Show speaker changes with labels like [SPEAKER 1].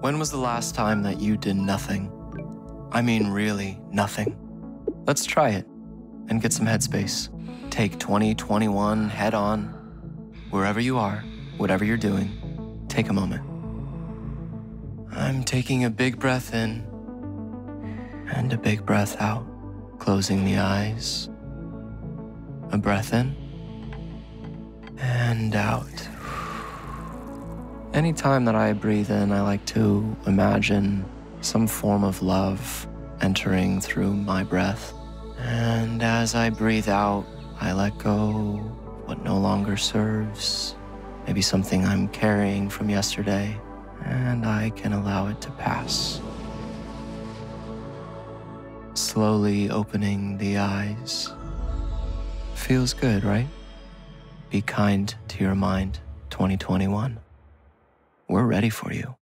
[SPEAKER 1] When was the last time that you did nothing? I mean, really nothing. Let's try it and get some headspace. Take 2021 head on. Wherever you are, whatever you're doing, take a moment. I'm taking a big breath in and a big breath out, closing the eyes. A breath in and out. Anytime that I breathe in, I like to imagine some form of love entering through my breath. And as I breathe out, I let go what no longer serves, maybe something I'm carrying from yesterday, and I can allow it to pass. Slowly opening the eyes. Feels good, right? Be kind to your mind, 2021. We're ready for you.